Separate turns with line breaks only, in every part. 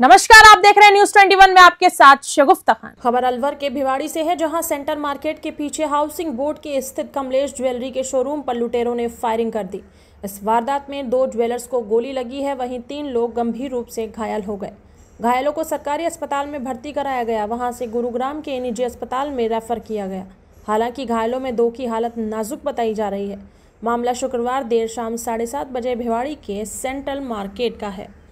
नमस्कार, आप देख रहे हैं न्यूज़ 21 में आपके साथ शगुफ्ता खान। खबर अलवर के भिवाड़ी से है, जहाँ सेंटर मार्केट के पीछे हाउसिंग बोर्ड के स्थित कमलेश ज्वेलरी के शोरूम पर लुटेरों ने फायरिंग कर दी। इस वारदात में दो ज्वेलर्स को गोली लगी है, वहीं तीन लोग गंभीर रूप से घायल हो गए। घायलों को सरकारी अस्पताल में भर्ती कराया गया, वहाँ से गुरुग्राम के निजी अस्पताल में रेफर किया गया। हालाँकि घायलों में दो की हालत नाजुक बताई जा रही है। मामला शुक्रवार देर शाम साढ़े सात बजे भिवाड़ी के सेंट्रल मार्केट का है।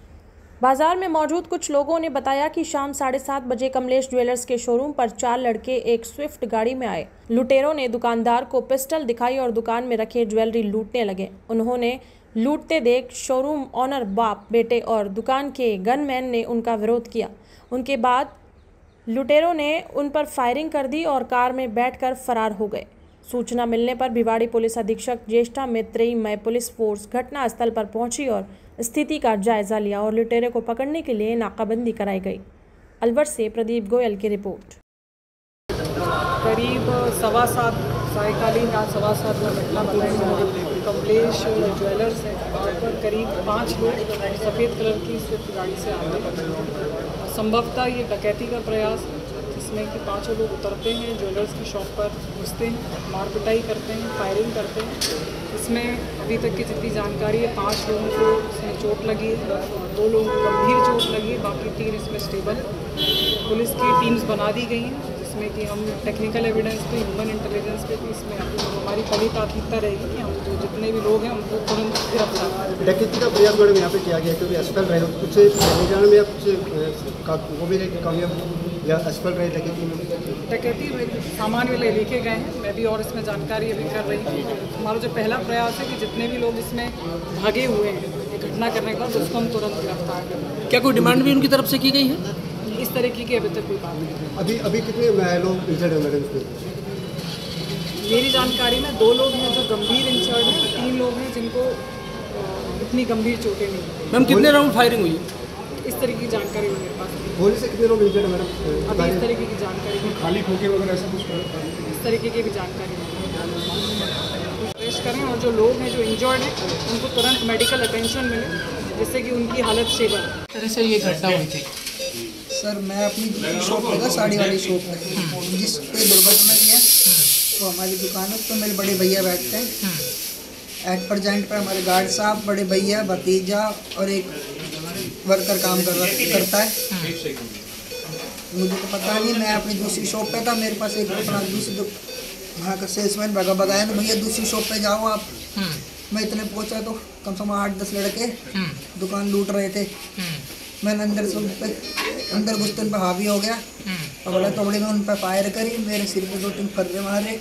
बाज़ार में मौजूद कुछ लोगों ने बताया कि शाम साढ़े सात बजे कमलेश ज्वेलर्स के शोरूम पर चार लड़के एक स्विफ्ट गाड़ी में आए। लुटेरों ने दुकानदार को पिस्टल दिखाई और दुकान में रखे ज्वेलरी लूटने लगे। उन्होंने लूटते देख शोरूम ऑनर, बाप, बेटे और दुकान के गनमैन ने उनका विरोध किया। उनके बाद लुटेरों ने उन पर फायरिंग कर दी और कार में बैठकर फरार हो गए। सूचना मिलने पर भिवाड़ी पुलिस अधीक्षक ज्येष्ठा मित्रेई मय पुलिस फोर्स घटनास्थल पर पहुँची और स्थिति का जायजा लिया और लुटेरे को पकड़ने के लिए नाकाबंदी कराई गई। अलवर से प्रदीप गोयल की रिपोर्ट।
करीब सवा सात, सायकालीन रात सवा सात में घटना बताई जा रही कमलेश ज्वेलर्स है। वहाँ पर करीब पाँच लोग सफ़ेद कलर की स्विफ्ट गाड़ी से आते संभवतः ये डकैती का प्रयास जिसमें कि पाँचों लोग उतरते हैं ज्वेलर्स की शॉप पर घुसते हैं मार पिटाई करते हैं फायरिंग करते हैं। इसमें अभी तक की जितनी जानकारी है, पाँच लोगों को इसमें चोट लगी, दो लोगों को गंभीर चोट लगी, बाकी तीन इसमें स्टेबल पुलिस की टीम्स बना दी गई हैं, जिसमें कि हम टेक्निकल एविडेंस पे ह्यूमन इंटेलिजेंस पे भी इसमें हमारी पहली प्राथमिकता रहेगी कि हम जो जितने भी लोग हैं, उनको तुरंत गिरफ़्तार
डकैती का प्रयास यहाँ पे किया गया? क्योंकि असफल रहे कुछ में या कुछ वो भी कामयाब या असफल रहे डकैती में
डकैती में सामान भी लिखे गए हैं मैं भी और इसमें जानकारी अभी कर रही हूँ। हमारा जो पहला प्रयास है कि जितने भी लोग इसमें भागे हुए हैं ये घटना करने के बाद उसको हम तुरंत गिरफ़्तार करें।
क्या कोई डिमांड भी उनकी तरफ़ से की गई है?
इस तरीके की अभी तक कोई बात नहीं।
अभी अभी कितने लोग इंजर्ड हैं मैडम
मेरी जानकारी में दो लोग हैं जो गंभीर इंजर्ड हैं तीन लोग हैं जिनको इतनी गंभीर चोटें नहीं
मैम कितने राउंड फायरिंग हुई है?
इस तरीके की जानकारी मेरे पास
गोली से कितने लोग इंजर्ड हैं मैडम।
अभी इस तरीके की जानकारी
खाली खोके वगैरह ऐसा कुछ
इस तरीके की भी जानकारी पेश करें और जो लोग हैं जो इंजर्ड हैं उनको तुरंत मेडिकल अटेंशन मिले जिससे कि उनकी हालत स्टेबल
तरह से ये घटना हुई थी
सर मैं अपनी शॉप लगा साड़ी वाली शॉप में जिस पे दुर्घटना की है वो हमारी दुकान है तो मेरे बड़े भैया बैठते हैं। एट प्रजेंट पर हमारे गार्ड साहब बड़े भैया भतीजा और एक वर्कर काम कर रहा करता है। मुझे तो पता नहीं मैं अपनी दूसरी शॉप पे था मेरे पास एक अपना दूसरी वहाँ का सेल्समैन भगा भगाया तो भैया दूसरी शॉप पे जाओ आप। मैं इतने पहुँचा तो कम से कम आठ दस लड़के दुकान लूट रहे थे। मैंने अंदर से उन पर अंदर घुसते उन पर हावी हो गया। और बोला तोबड़ी में उन पर फायर करी मेरे सिर पे दो तीन फर्रे मारे।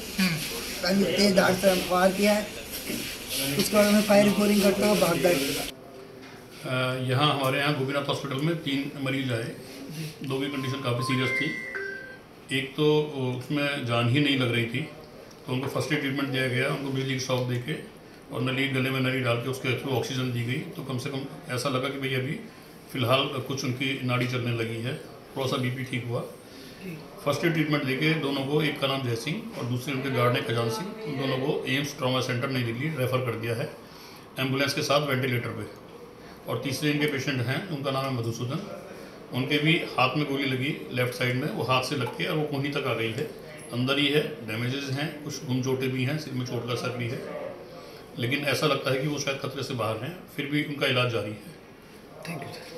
तेज धार से फायर किया है। उसके बाद मैं फायर फोरिंग करता हुआ भाग गया।
यहाँ हमारे यहाँ गोपीनाथ हॉस्पिटल में तीन मरीज़ आए। दो की कंडीशन काफ़ी सीरियस थी। एक तो उसमें जान ही नहीं लग रही थी तो उनको फ़र्स्ट एड ट्रीटमेंट दिया गया, उनको बिजली की शॉप दे के और नली गले में नली डाल के उसके थ्रू ऑक्सीजन दी गई। तो कम से कम ऐसा लगा कि भाई अभी फ़िलहाल कुछ उनकी नाड़ी चलने लगी है थोड़ा सा बीपी ठीक हुआ। फ़र्स्ट एड ट्रीटमेंट देके दोनों को, एक का नाम जय सिंह और दूसरे उनके गार्ड ने खजान सिंह, उन दोनों को एम्स ट्रामा सेंटर नई दिल्ली रेफ़र कर दिया है। एंबुलेंस के साथ वेंटिलेटर पे। और तीसरे इनके पेशेंट हैं, उनका नाम है मधुसूदन। उनके भी हाथ में गोली लगी, लेफ़्ट साइड में, वो हाथ से लग के, और वो कोहनी तक आ गई है। अंदर ही है, डैमेजेस हैं, कुछ गुम चोटें भी हैं, सिर में चोट का असर भी है। लेकिन ऐसा लगता है कि वो शायद खतरे से बाहर हैं, फिर भी उनका इलाज जारी है।
Thank you